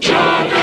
John